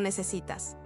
necesitas.